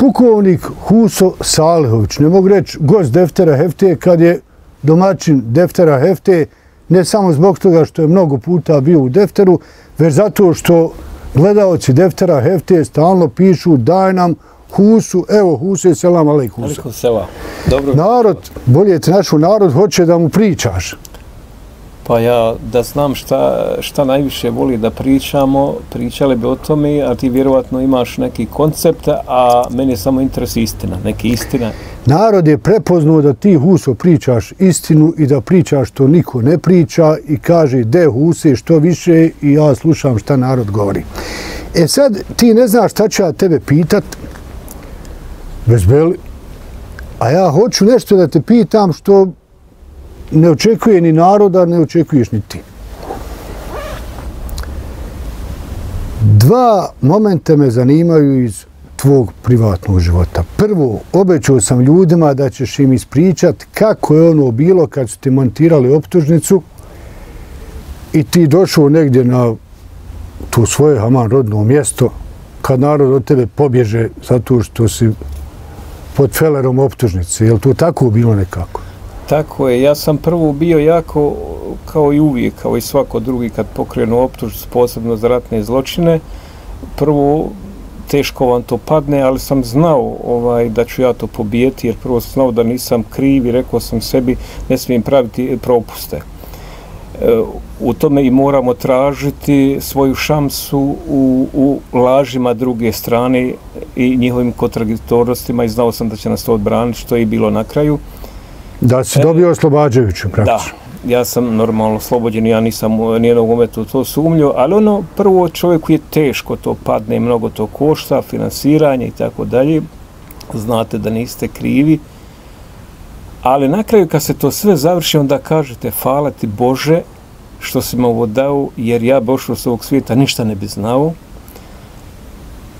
Pukovnik Huso Salihović, ne mogu reći gost Deftera Hefte, kad je domaćin Deftera Hefte, ne samo zbog toga što je mnogo puta bio u Defteru, već zato što gledalci Deftera Hefte stalno pišu daj nam Husu, evo Huse, selam alejk Husa. Alejkum selam. Dobro. Narod, bolje te našu narod, hoće da mu pričaš. Pa ja da znam šta, šta najviše voli da pričamo, pričali bi o tome, a ti vjerovatno imaš neki koncept, a meni je samo interes istina, neki istina. Narod je prepoznao da ti Huso pričaš istinu i da pričaš što niko ne priča i kaže de Huse što više i ja slušam šta narod govori. E sad ti ne znaš šta ću ja tebe pitat, bezbeli, a ja hoću nešto da te pitam što ne očekuje ni naroda, ne očekuješ ni ti. Dva momenta me zanimaju iz tvog privatnog života. Prvo, obećao sam ljudima da ćeš im ispričat kako je ono bilo kad su ti montirali optužnicu i ti došao negdje na to svoje Haman rodno mjesto kad narod od tebe pobježe zato što si pod felerom optužnice. Je li to tako bilo nekako? Tako je, ja sam prvo bio jako, kao i uvijek, kao i svako drugi kad pokrenu optužnicu, posebno za ratne zločine, prvo teško vam to padne, ali sam znao ovaj da ću ja to pobijeti, jer prvo sam znao da nisam kriv i rekao sam sebi ne smijem praviti propuste. E, u tome i moramo tražiti svoju šansu u, u lažima druge strane i njihovim kontradiktornostima i znao sam da će nas to odbraniti, što je i bilo na kraju. Da si dobio e, oslobađajuću praktično. Da, ja sam normalno oslobođen, ja nisam nijednog momenta to sumlju, ali ono, prvo čovjeku je teško to padne, mnogo to košta, finansiranje i tako dalje, znate da niste krivi, ali na kraju kad se to sve završi, onda kažete, hvala ti Bože što si me ovo dao, jer ja bošao s ovog svijeta ništa ne bi znao.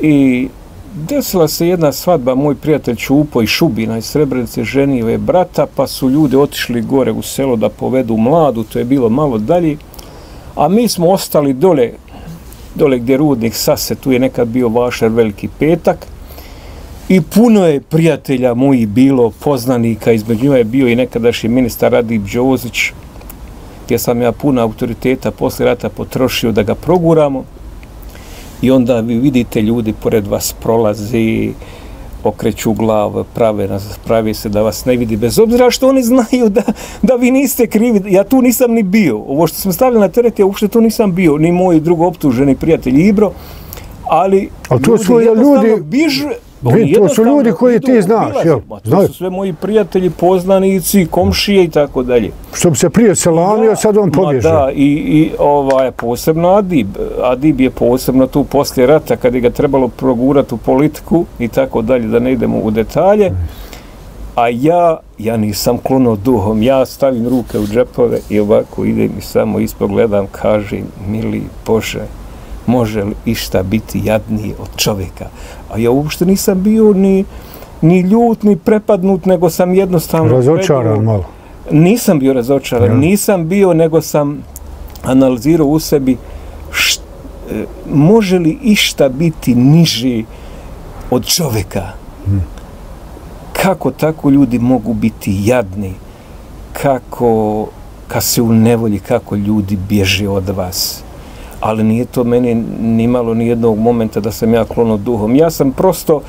I desila se jedna svadba, moj prijatelj Čupo i Šubina iz Srebrenice ženive brata, pa su ljudi otišli gore u selo da povedu mladu, to je bilo malo dalje, a mi smo ostali dole, dole gdje rudnik sase, tu je nekad bio vašer veliki petak, i puno je prijatelja moji bilo, poznanika, između njima je bio i nekadašnji ministar Radib Đozić, gdje sam ja puno autoriteta posle rata potrošio da ga proguramo, i onda vi vidite ljudi pored vas prolazi, okreću glav, prave, nas, pravi se da vas ne vidi, bez obzira što oni znaju da, da vi niste krivi. Ja tu nisam ni bio. Ovo što smo stavili na teret, ja uopšte tu nisam bio. Ni moj drugo optuženi prijatelj Ibro. Ali, ali su ljudi, ljudi bižu, Vi, to su ljudi koji ti znaš, jel? To su sve moji prijatelji, poznanici, komšije i tako dalje. Što bi se prije selamio, sad on pobježe. Da, i, i ovaj, posebno Adib. Adib je posebno tu poslije rata, kad je ga trebalo progurati u politiku i tako dalje, da ne idemo u detalje. A ja, ja nisam klonuo duhom, ja stavim ruke u džepove i ovako idem i samo ispogledam, kažem, mili Bože, može li išta biti jadnije od čovjeka. A ja uopšte nisam bio ni, ni ljut, ni prepadnut, nego sam jednostavno... Razočaran malo. Nisam bio razočaran, ja. nisam bio, nego sam analizirao u sebi št, e, može li išta biti niži od čovjeka. Hmm. Kako tako ljudi mogu biti jadni? Kako, kad se u nevolji, kako ljudi bježe od vas? Ali nije to meni nimalo ni jednog momenta da sam ja klono duhom. Ja sam prosto,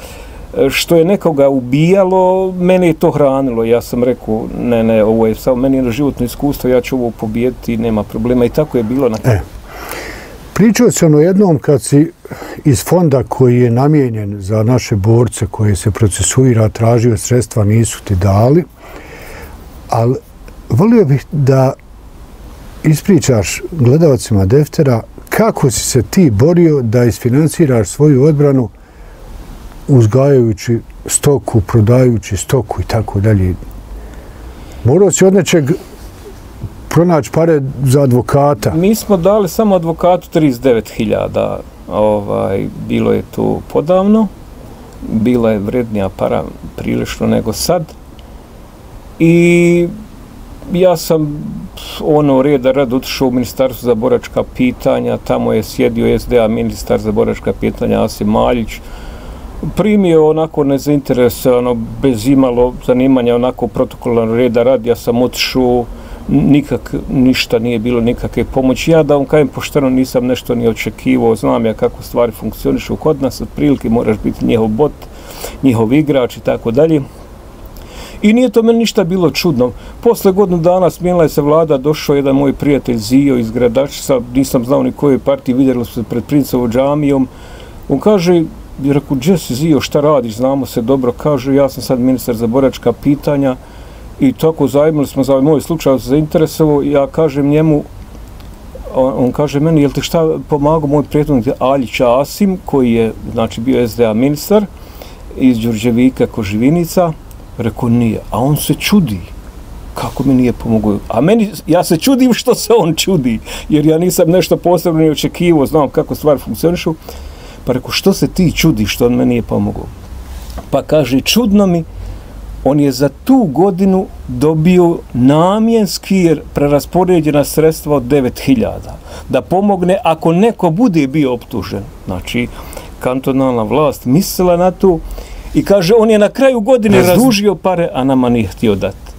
e, što je nekoga ubijalo, mene je to hranilo. Ja sam rekao, ne, ne, ovo je samo meni je životno iskustvo, ja ću ovo pobijeti, nema problema. I tako je bilo na kraju. E, pričao se ono jednom kad si iz fonda koji je namijenjen za naše borce koje se procesuira, tražio sredstva, nisu ti dali, ali volio bih da ispričaš gledalcima Deftera kako si se ti borio da isfinansiraš svoju odbranu uzgajajući stoku, prodajući stoku i tako dalje. Morao si od nečeg pronaći pare za advokata. Mi smo dali samo advokatu 39.000. Ovaj, bilo je to podavno. Bila je vrednija para prilično nego sad. I ja sam ono reda rad utišao u ministarstvo za boračka pitanja, tamo je sjedio SDA ministar za boračka pitanja Asim Maljić, primio onako nezainteresovano, bez imalo zanimanja, onako protokolan reda radi, ja sam otišao, nikak, ništa nije bilo nikakve pomoći. Ja da vam kajem pošteno nisam nešto ni očekivao, znam ja kako stvari funkcionišu kod nas, otprilike moraš biti njihov bot, njihov igrač i tako dalje. I nije to meni ništa bilo čudno. Posle godinu dana smijenila je se vlada, došao jedan moj prijatelj Zio iz Gradačica, nisam znao ni koje partije, vidjeli smo se pred Princovo džamijom. On kaže, je rekao, gdje si Zio, šta radiš, znamo se dobro. Kaže, ja sam sad ministar za boračka pitanja i tako zajmili smo za moj slučaj, se zainteresovao. Ja kažem njemu, on, on kaže meni, jel te šta pomagao moj prijatelj Aljić Asim, koji je, znači, bio SDA ministar iz Đurđevika Koživinica, Rekao, nije. A on se čudi. Kako mi nije pomogao? A meni, ja se čudim što se on čudi. Jer ja nisam nešto posebno ni očekivo, znam kako stvari funkcionišu. Pa rekao, što se ti čudi što on meni nije pomogao? Pa kaže, čudno mi, on je za tu godinu dobio namjenski jer preraspoređena sredstva od 9000 da pomogne ako neko bude bio optužen. Znači, kantonalna vlast mislila na to I kaže, on je na kraju godine Razum. razdužio pare, a nama nije htio dati.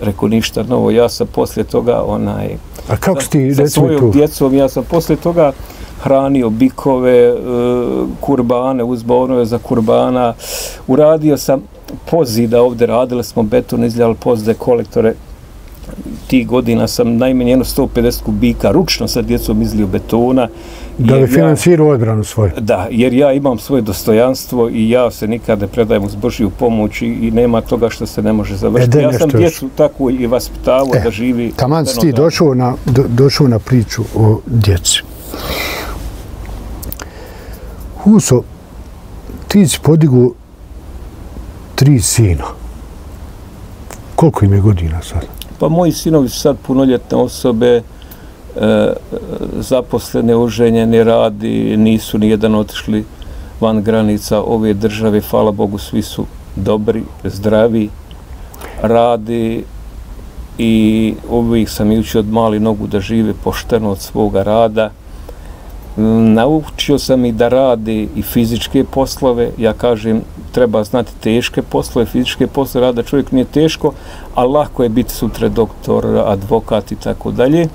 Rekao, ništa novo, ja sam poslije toga, onaj... A kako ti, sa, sa svojom djecom, ja sam poslije toga hranio bikove, e, kurbane, uzbonove za kurbana. Uradio sam pozida ovdje, radili smo beton, izljali pozde kolektore, ti godina sam najmanje jedno 150 kubika ručno sa djecom izlio betona. Da bi financirao ja, odbranu svoju. Da, jer ja imam svoje dostojanstvo i ja se nikad ne predajem uz Božiju pomoć i, i nema toga što se ne može završiti. E, ja sam djecu još. tako i vaspitavo e, da živi... Taman si ti došao na, do, došao na priču o djeci. Huso, ti si podigu tri sina. Koliko im je godina sada? Pa moji sinovi su sad punoljetne osobe, e, zaposlene, oženjene, radi, nisu ni jedan otišli van granica ove države, hvala Bogu, svi su dobri, zdravi, radi i uvijek sam učio od mali nogu da žive pošteno od svoga rada. Naučio sam i da radi i fizičke poslove, ja kažem, treba znati teške poslove, fizičke poslove, rada čovjek nije teško, a lako je biti sutra doktor, advokat i tako dalje,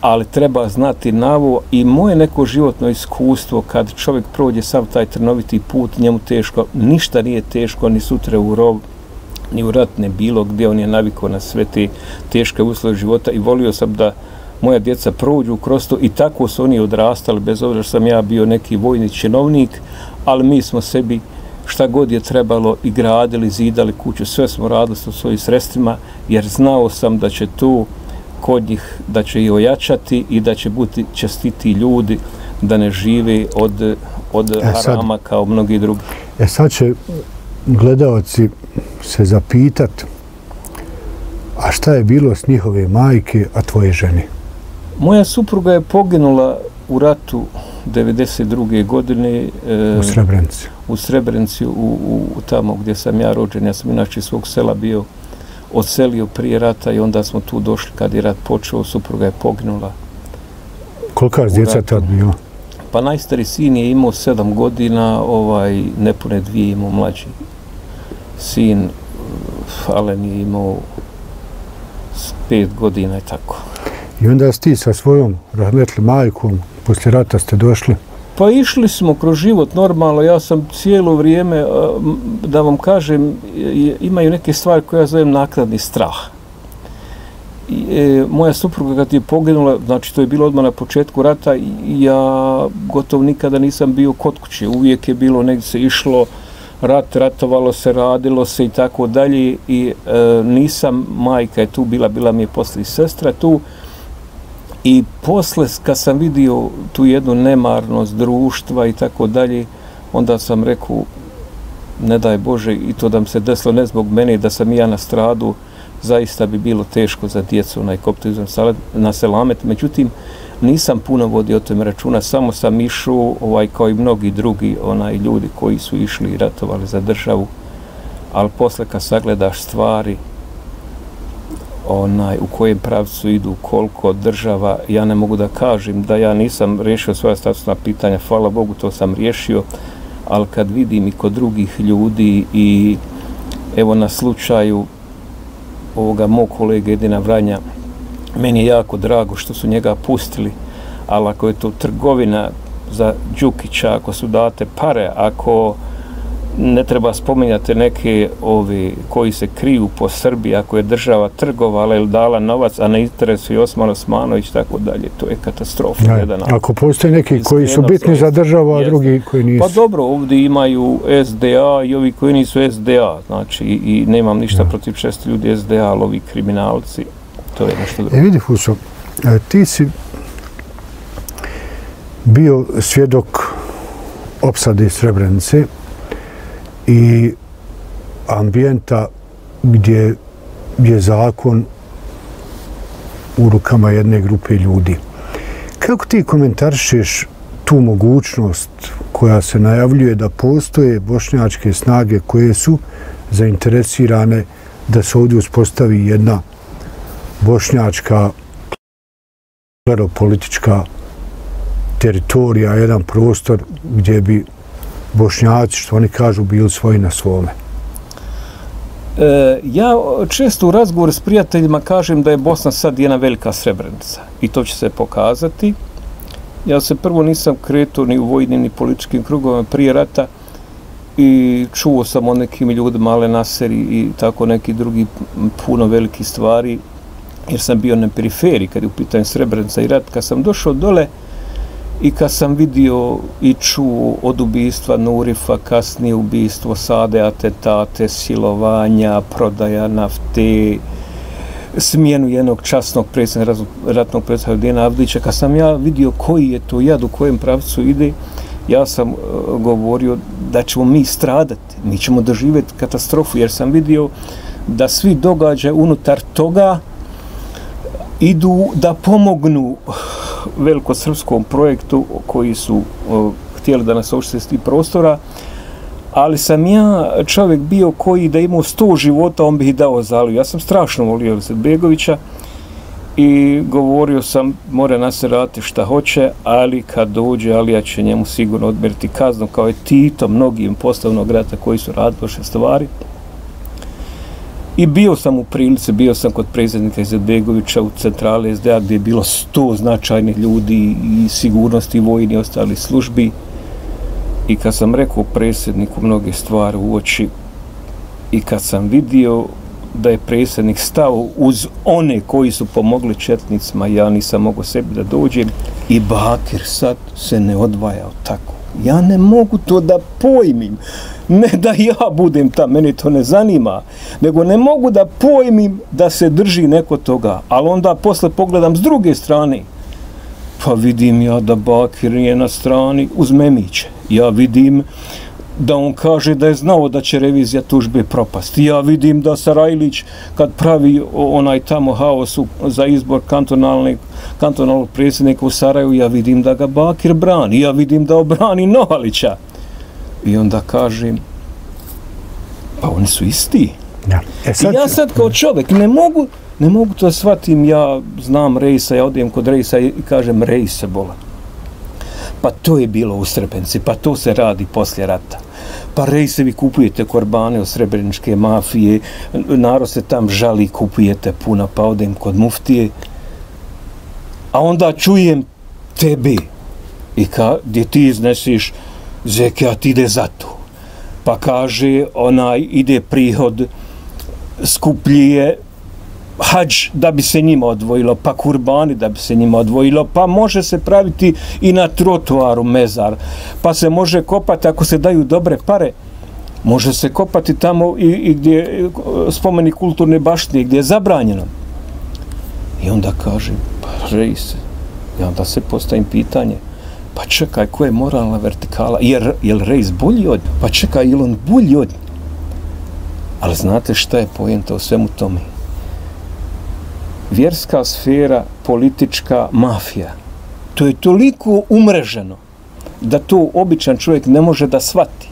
ali treba znati navo i moje neko životno iskustvo kad čovjek prođe sav taj trnoviti put, njemu teško, ništa nije teško, ni sutra u rov, ni u rat, ne bilo gdje on je navikao na sve te teške uslove života i volio sam da moja djeca prođu kroz to i tako su oni odrastali, bez obzira što sam ja bio neki vojni činovnik, ali mi smo sebi šta god je trebalo i gradili, zidali kuću, sve smo radili sa svojim sredstvima, jer znao sam da će tu kod njih, da će i ojačati i da će biti čestiti ljudi, da ne žive od, od e harama kao mnogi drugi. E sad će gledalci se zapitat, a šta je bilo s njihove majke, a tvoje žene? Moja supruga je poginula u ratu 92. godine. E, u Srebrenici. U Srebrenici, u, u, u tamo gdje sam ja rođen. Ja sam inače svog sela bio odselio prije rata i onda smo tu došli kad je rat počeo, supruga je poginula. Kolika je djeca tad bilo? Pa najstari sin je imao sedam godina, ovaj, nepune dvije imao mlađi sin, Alen je imao pet godina i tako. I onda ti sa svojom rahmetli majkom, poslije rata ste došli? Pa išli smo kroz život normalno, ja sam cijelo vrijeme, da vam kažem, imaju neke stvari koje ja zovem nakladni strah. I, e, moja supruga kad je poginula, znači to je bilo odmah na početku rata, ja gotovo nikada nisam bio kod kuće, uvijek je bilo negdje se išlo, rat, ratovalo se, radilo se i tako dalje i e, nisam, majka je tu bila, bila mi je posle sestra tu, I posle, kad sam vidio tu jednu nemarnost društva i tako dalje, onda sam rekao, ne daj Bože, i to da mi se desilo ne zbog mene, da sam ja na stradu, zaista bi bilo teško za djecu na ekoptizam na selamet. Međutim, nisam puno vodio o tome računa, samo sam išao, ovaj, kao i mnogi drugi onaj ljudi koji su išli i ratovali za državu, ali posle kad sagledaš stvari, onaj u kojem pravcu idu koliko država ja ne mogu da kažem da ja nisam riješio svoja statusna pitanja hvala Bogu to sam riješio ali kad vidim i kod drugih ljudi i evo na slučaju ovoga mog kolege Edina Vranja, meni je jako drago što su njega pustili, ali ako je to trgovina za Đukića, ako su date pare, ako ne treba spominjati neke ovi koji se kriju po Srbiji, ako je država trgovala ili dala novac, a ne interesuje Osman Osmanović, tako dalje, to je katastrofa. Ja, jedan. Ako postoje neki koji su bitni za državu, a drugi koji nisu. Pa dobro, ovdje imaju SDA i ovi koji nisu SDA, znači i nemam ništa ja. protiv šesti ljudi SDA, ali ovi kriminalci, to je nešto drugo. E vidi, Fuso, e, ti si bio svjedok opsade Srebrenice, i ambijenta gdje je zakon u rukama jedne grupe ljudi. Kako ti komentaršeš tu mogućnost koja se najavljuje da postoje bošnjačke snage koje su zainteresirane da se ovdje uspostavi jedna bošnjačka politička teritorija, jedan prostor gdje bi bošnjaci, što oni kažu, bili svoji na svome? E, ja često u razgovor s prijateljima kažem da je Bosna sad jedna velika srebrenica i to će se pokazati. Ja se prvo nisam kretuo ni u vojnim ni političkim krugovima prije rata i čuo sam o nekim ljudima, ale naseri i tako neki drugi puno veliki stvari jer sam bio na periferiji kad je u pitanju Srebrenica i rat. Kad sam došao dole, I kad sam vidio i čuo od ubistva Nurifa, kasnije ubistvo Sade, atentate, silovanja, prodaja nafte, smjenu jednog časnog predsjednika, ratnog predsjednika Dina Avdića, kad sam ja vidio koji je to jad, u kojem pravcu ide, ja sam uh, govorio da ćemo mi stradati, mi ćemo doživjeti katastrofu, jer sam vidio da svi događaje unutar toga idu da pomognu velikosrpskom projektu koji su uh, htjeli da nas oštite s prostora, ali sam ja čovjek bio koji da imao sto života, on bi ih dao zaliju. Ja sam strašno volio Elise Begovića i govorio sam, mora nas raditi šta hoće, ali kad dođe, Alija će njemu sigurno odmeriti kaznu, kao je Tito, mnogim postavnog rata koji su radili loše stvari. I bio sam u prilici, bio sam kod predsjednika Izetbegovića u centrali SDA gdje je bilo sto značajnih ljudi i sigurnosti vojni i ostali službi. I kad sam rekao predsjedniku mnoge stvari u oči i kad sam vidio da je predsjednik stao uz one koji su pomogli četnicima, ja nisam mogao sebi da dođem i Bakir sad se ne odvajao tako. Ja ne mogu to da pojmim. Ne da ja budem tam, meni to ne zanima, nego ne mogu da pojmim da se drži neko toga, ali onda posle pogledam s druge strane, pa vidim ja da Bakir je na strani uz Memiće. Ja vidim da on kaže da je znao da će revizija tužbe propasti. Ja vidim da Sarajlić kad pravi onaj tamo haos za izbor kantonalnog, kantonalnog predsjednika u Saraju, ja vidim da ga Bakir brani. Ja vidim da obrani Nohalića. I onda kažem, pa oni su isti. Ja. E sad... I ja sad kao čovjek ne mogu, ne mogu to shvatim, ja znam Rejsa, ja odijem kod Rejsa i kažem Rejsa bola. Pa to je bilo u Srebrenici, pa to se radi poslije rata. Pa Rejse vi kupujete korbane od srebreničke mafije, narod se tam žali, kupujete puna, pa odem kod muftije. A onda čujem tebe i ka, gdje ti iznesiš zekijat ide za to. Pa kaže, onaj ide prihod skuplije hađ da bi se njima odvojilo, pa kurbani da bi se njima odvojilo, pa može se praviti i na trotuaru mezar, pa se može kopati ako se daju dobre pare, može se kopati tamo i, i gdje spomeni kulturne baštine, gdje je zabranjeno. I onda kaže, pa rej se, i onda se postavim pitanje, pa čekaj, ko je moralna vertikala? Jer, je li Rejs bolji od Pa čekaj, je on bolji od Ali znate šta je pojenta u svemu tome? Vjerska sfera, politička mafija, to je toliko umreženo da to običan čovjek ne može da svati.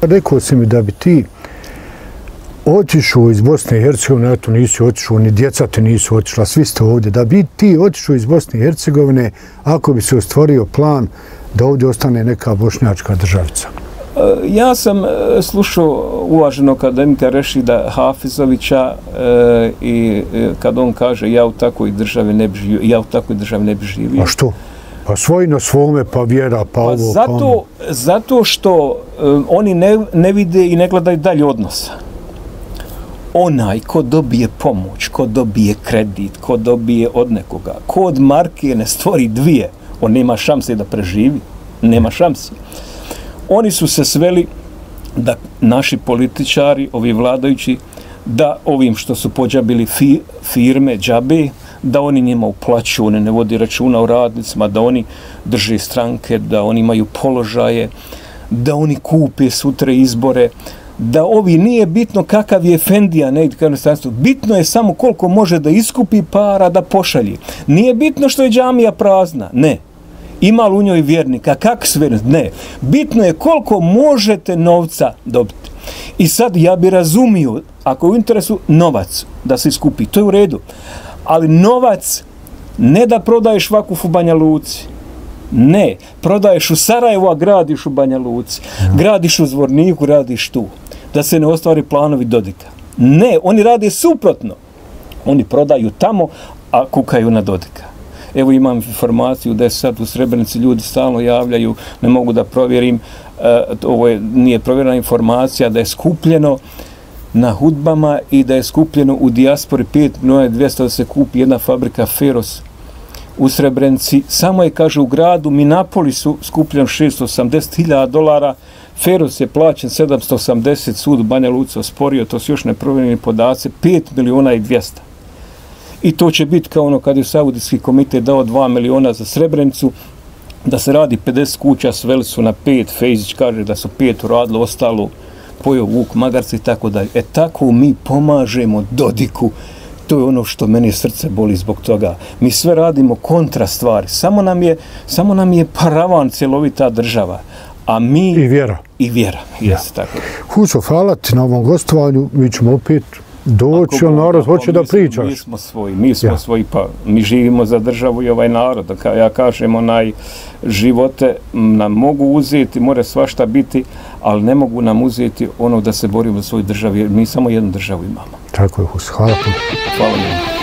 Pa rekao si mi da bi ti otišao iz Bosne i Hercegovine, eto nisi otišao, ni djeca te nisu otišla, svi ste ovdje, da bi ti otišao iz Bosne i Hercegovine ako bi se ostvorio plan da ovdje ostane neka bošnjačka državica? Ja sam e, slušao uvaženo akademika Rešida Hafizovića e, i kad on kaže ja u takvoj državi ne bi živio, ja u takvoj državi ne bi živio. A što? Pa svoj na svome, pa vjera, pa, pa ovo, zato, pa ono. Zato što um, oni ne, ne vide i ne gledaju dalje odnosa. Onaj ko dobije pomoć, ko dobije kredit, ko dobije od nekoga, ko od marke ne stvori dvije, on nema šanse da preživi. Nema šanse. Oni su se sveli da naši političari, ovi vladajući, da ovim što su pođabili fi, firme, džabe, da oni njima uplaću, oni ne vodi računa o radnicima, da oni drže stranke, da oni imaju položaje, da oni kupe sutra izbore, da ovi nije bitno kakav je Fendija, ne bitno je samo koliko može da iskupi para da pošalji. Nije bitno što je džamija prazna, ne. Ima li u njoj vjernika? Kak sve? Ne. Bitno je koliko možete novca dobiti. I sad ja bi razumio, ako je u interesu novac da se iskupi, to je u redu ali novac ne da prodaješ vakuf u Banja Luci. Ne, prodaješ u Sarajevo, a gradiš u Banja Luci. Gradiš u Zvorniku, radiš tu. Da se ne ostvari planovi Dodika. Ne, oni rade suprotno. Oni prodaju tamo, a kukaju na Dodika. Evo imam informaciju da je sad u Srebrenici ljudi stalno javljaju, ne mogu da provjerim, e, ovo je, nije provjerena informacija, da je skupljeno na hudbama i da je skupljeno u dijaspori 5 miliona 200 da se kupi jedna fabrika Feros u Srebrenci. Samo je, kaže, u gradu Minapolisu skupljeno 680.000 dolara. Feros je plaćen 780, sud Banja Luca osporio, to su još neprovjereni podace, 5 miliona i 200. I to će biti kao ono kad je Saudijski komitet dao 2 miliona za Srebrenicu, da se radi 50 kuća, sveli su na 5, Fejzić kaže da su 5 uradili, ostalo pojao Vuk Magarca i tako dalje. E tako mi pomažemo Dodiku. To je ono što meni srce boli zbog toga. Mi sve radimo kontra stvari. Samo nam je, samo nam je paravan celovita država. A mi... I vjera. I vjera, jeste ja. tako. Huso, hvala ti na ovom gostovanju. Mi ćemo opet doći, narod hoće da pričaš. Mi smo svoji, mi smo ja. svoji, pa mi živimo za državu i ovaj narod. Ka ja kažem, onaj živote nam mogu uzeti, more svašta biti, ali ne mogu nam uzeti ono da se borimo za svoju državu, jer mi samo jednu državu imamo. Tako je, Hus, hvala puno. Hvala mi.